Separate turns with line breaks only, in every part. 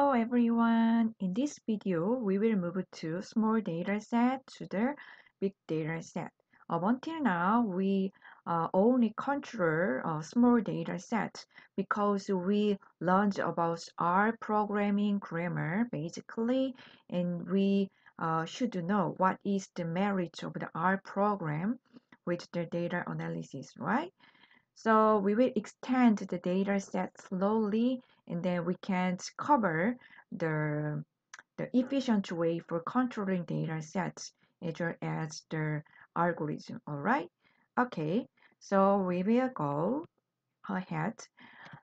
Hello everyone. In this video, we will move to small data set to the big data set. Up until now, we uh, only control a small data set because we learned about R programming grammar basically, and we uh, should know what is the merit of the R program with the data analysis, right? So we will extend the data set slowly and then we can cover the, the efficient way for controlling data sets as well as the algorithm, all right? Okay, so we will go ahead.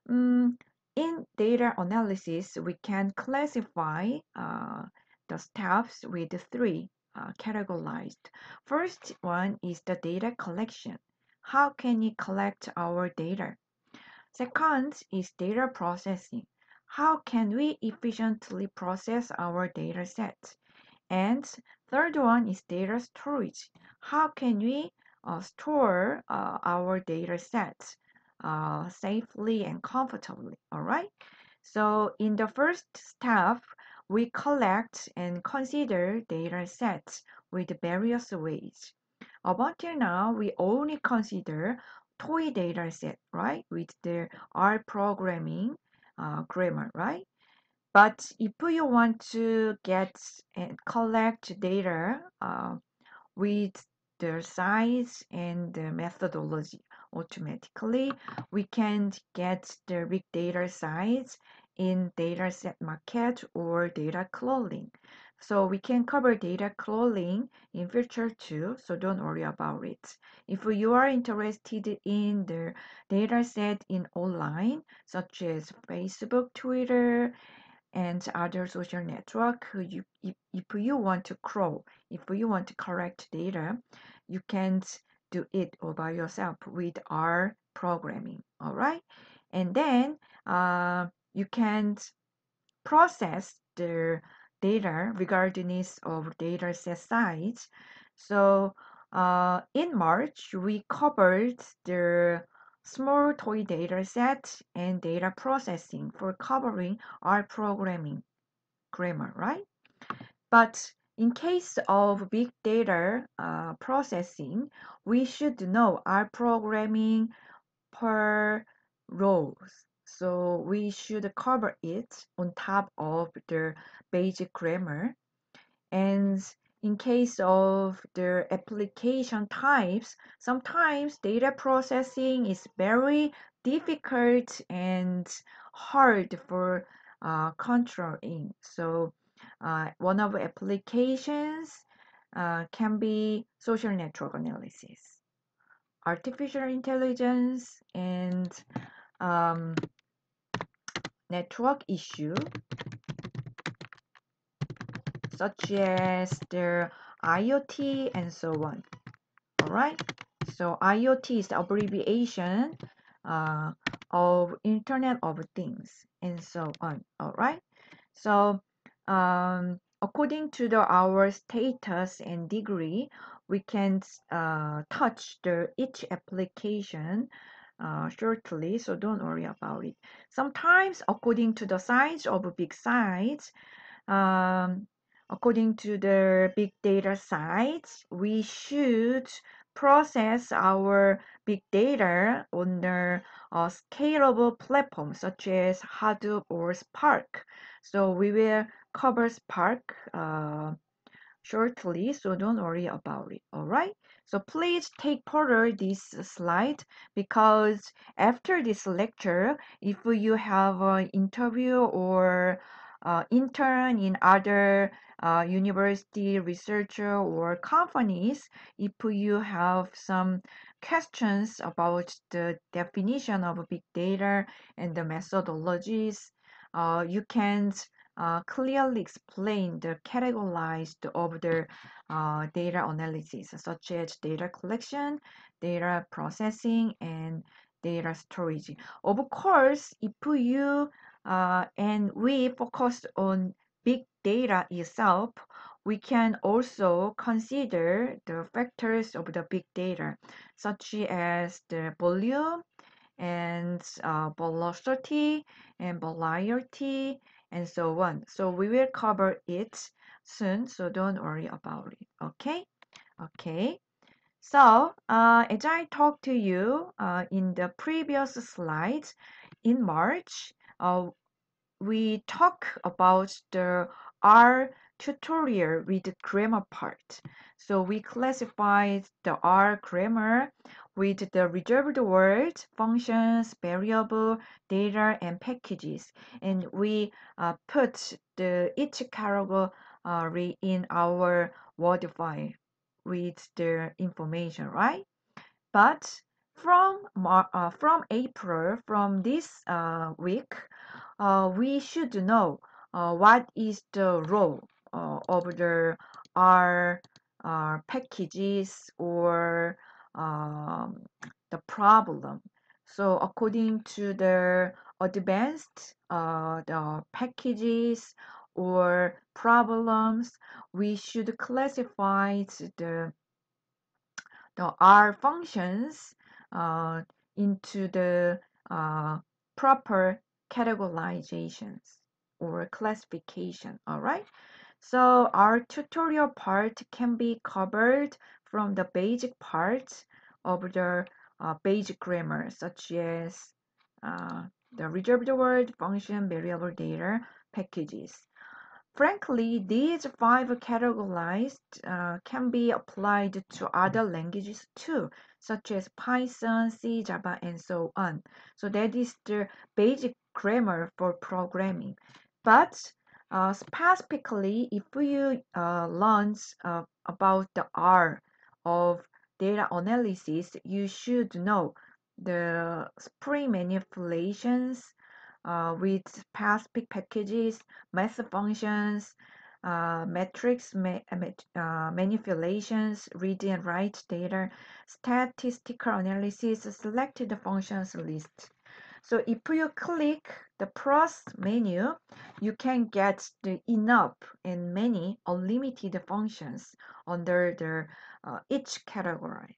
Um, in data analysis, we can classify uh, the steps with three uh, categorized. First one is the data collection. How can we collect our data? Second is data processing. How can we efficiently process our data sets? And third one is data storage. How can we uh, store uh, our data sets uh, safely and comfortably? All right. So in the first step, we collect and consider data sets with various ways. Up until now, we only consider toy data set, right, with the R programming uh, grammar, right? But if you want to get and collect data uh, with the size and the methodology automatically, we can get the big data size in dataset market or data crawling. So we can cover data crawling in future too, so don't worry about it. If you are interested in the data set in online, such as Facebook, Twitter, and other social network, you, if, if you want to crawl, if you want to collect data, you can't do it all by yourself with R programming, all right? And then uh, you can process the data regardless of data set size. So uh, in March, we covered the small toy data set and data processing for covering R programming grammar, right? But in case of big data uh, processing, we should know R programming per rows. So we should cover it on top of the basic grammar. And in case of the application types, sometimes data processing is very difficult and hard for uh, controlling. So uh, one of the applications uh, can be social network analysis, artificial intelligence, and um, network issue such as the IoT and so on. All right. So IoT is the abbreviation uh, of Internet of Things and so on. All right. So um, according to the our status and degree, we can uh, touch the each application uh, shortly, so don't worry about it. Sometimes, according to the size of a big size, um, according to the big data size, we should process our big data on the uh, scalable platform such as Hadoop or Spark. So we will cover Spark uh, shortly, so don't worry about it, all right? So please take further this slide because after this lecture, if you have an interview or uh, intern in other uh, university researcher or companies, if you have some questions about the definition of big data and the methodologies, uh, you can uh, clearly explain the categorized of the uh, data analysis, such as data collection, data processing, and data storage. Of course, if you uh, and we focus on big data itself, we can also consider the factors of the big data, such as the volume and uh, velocity and variety and so on. So we will cover it soon, so don't worry about it. Okay? Okay. So, uh, as I talked to you uh, in the previous slides, in March, uh, we talk about the R tutorial with the grammar part. So we classified the R grammar with the reserved words, functions, variable, data, and packages. And we uh, put the each category in our word file with the information, right? But from uh, from April, from this uh, week, uh, we should know uh, what is the role uh, of the R uh, packages or um, the problem. So according to the advanced uh, the packages or problems, we should classify the the R functions uh, into the uh, proper categorizations or classification, all right? So our tutorial part can be covered from the basic parts of the uh, basic grammar, such as uh, the reserved word, function, variable data, packages. Frankly, these five categorized uh, can be applied to other languages too, such as Python, C, Java, and so on. So that is the basic grammar for programming. But uh, specifically, if you uh, learn uh, about the R of data analysis, you should know the string manipulations, uh, with specific packages, method functions, uh, metrics, ma uh, manipulations, read and write data, statistical analysis, selected functions list. So if you click the plus menu, you can get the enough and many unlimited functions under the uh, each category.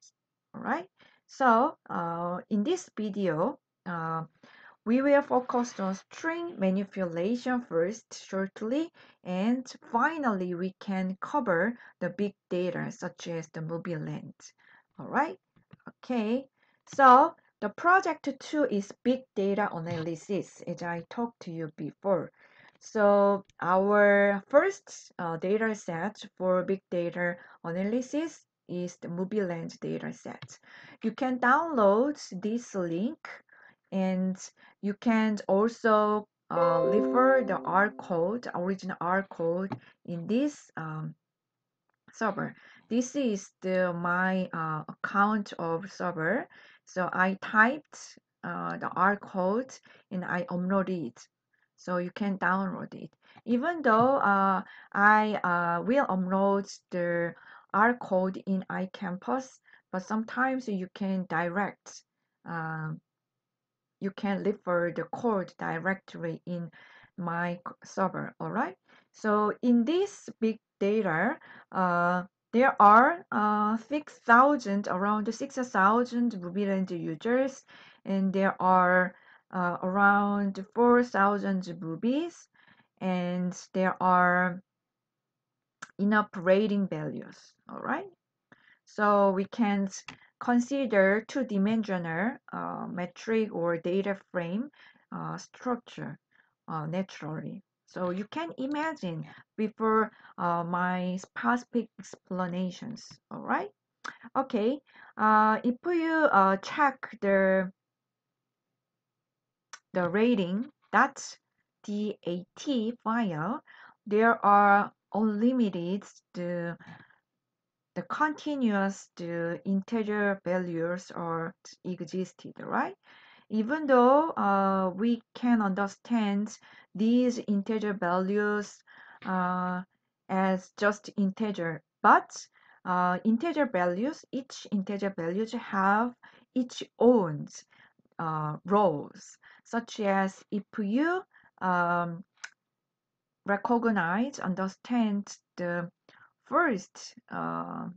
All right. So uh, in this video, uh, we will focus on string manipulation first shortly and finally we can cover the big data such as the MovieLens. Alright, okay. So the project two is big data analysis as I talked to you before. So our first uh, data set for big data analysis is the MovieLens dataset. You can download this link and you can also uh, refer the R code, original R code in this um, server. This is the my uh, account of server. So I typed uh, the R code and I uploaded it. So you can download it. Even though uh, I uh, will upload the R called in iCampus, but sometimes you can direct um, you can refer the code directly in my server all right so in this big data uh, there are uh, 6,000 around 6,000 MovieLens users and there are uh, around 4,000 movies and there are enough rating values all right so we can consider two-dimensional uh, metric or data frame uh, structure uh, naturally. So you can imagine before uh, my specific explanations, all right? Okay, uh, if you uh, check the the rating that's the AT file, there are unlimited to the continuous the integer values are existed, right? Even though uh, we can understand these integer values uh, as just integer, but uh, integer values, each integer values have its own uh, roles, such as if you um, recognize, understand the first uh,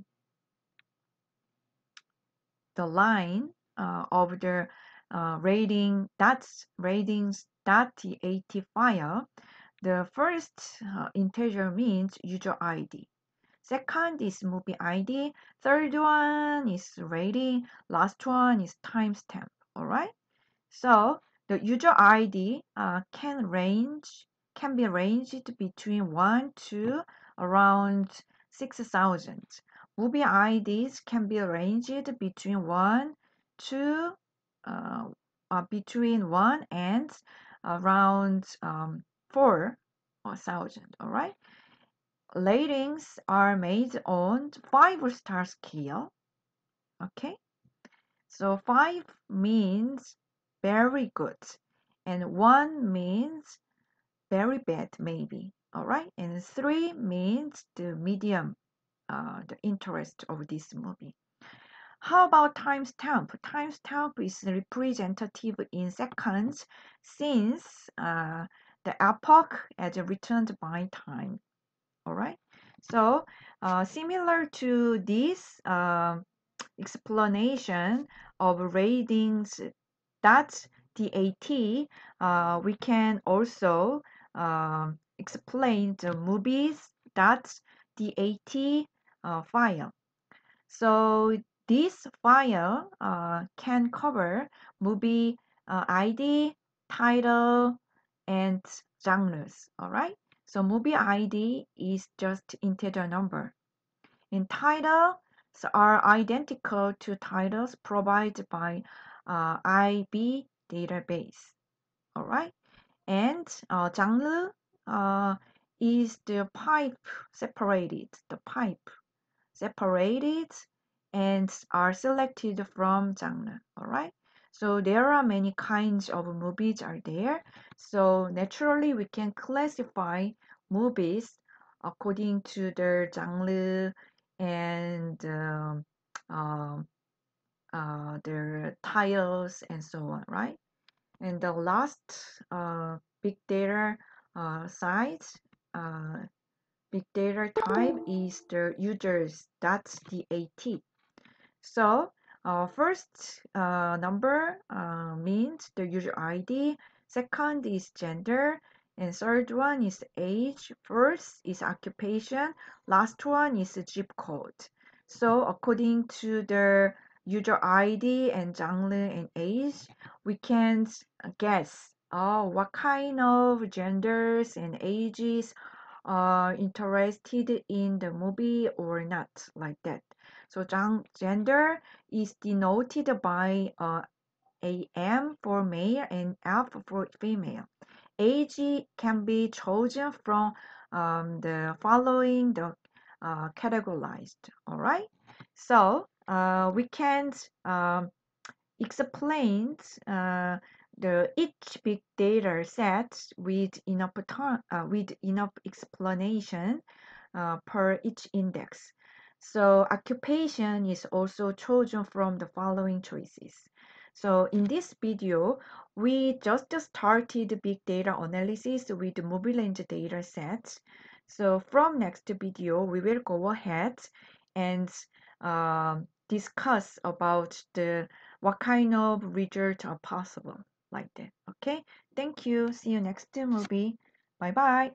the line uh, of the uh, rating that's ratings dot file the first uh, integer means user ID. Second is movie ID. Third one is rating. Last one is timestamp. All right. So the user ID uh, can range can be ranged between one to around six thousand. Movie IDs can be ranged between one to uh, uh, between one and around um, four thousand. All right. Ratings are made on five star scale. Okay. So five means very good, and one means very bad, maybe. All right. And three means the medium, uh, the interest of this movie. How about timestamp? Timestamp is representative in seconds since uh, the epoch as returned by time. All right. So uh, similar to this uh, explanation of ratings dot DAT, uh, we can also um, explain the movies dot DAT uh, file. So this file uh, can cover movie uh, ID, title, and genres. All right. So movie ID is just integer number. In titles are identical to titles provided by uh, IB database. All right. And uh, genre uh, is the pipe separated, the pipe separated and are selected from genre. All right. So there are many kinds of movies are there. So naturally we can classify movies according to their genre and um, uh, uh, their titles and so on, right? And the last uh, big data uh, size, uh, big data type is the users. That's the AT. So uh, first uh, number uh, means the user ID. Second is gender. And third one is age. First is occupation. Last one is zip code. So according to the user ID and genre and age, we can guess oh, what kind of genders and ages are interested in the movie or not, like that. So gender is denoted by uh, AM for male and F for female. Age can be chosen from um, the following the uh, categorized. All right. So uh, we can um, explain uh, the each big data set with enough time, uh, with enough explanation uh, per each index. So occupation is also chosen from the following choices. So in this video, we just started big data analysis with MovieLens data sets. So from next video, we will go ahead and uh, discuss about the what kind of results are possible like that. Okay, thank you. See you next movie. Bye bye.